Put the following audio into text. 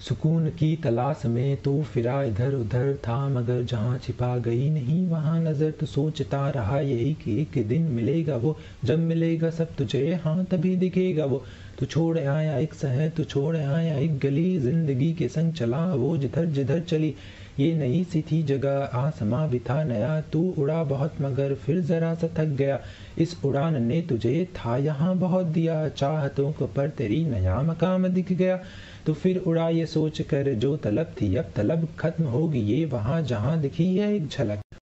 सुकून की तलाश में तो फिरा इधर उधर था, मगर जहाँ छिपा गई नहीं, वहाँ नज़र तो सोचता रहा यही कि एक दिन मिलेगा वो। जब मिलेगा सब तुझे हाँ तभी दिखेगा वो। तू छोड़ आया एक शहर, तू छोड़ आया एक गली, ज़िंदगी के संग चला वो जिधर जिधर चली। ये नई सी थी जगह आसमां भी था नया, तू उड़ा बहुत मगर फिर जरा सा थक गया। इस उड़ान ने तुझे था यहाँ बहुत दिया, चाहतों को पर तेरी नया मकाम दिख गया। तो फिर उड़ा ये सोच कर जो तलब थी, अब तलब खत्म होगी, ये वहाँ जहाँ दिखी है एक झलक।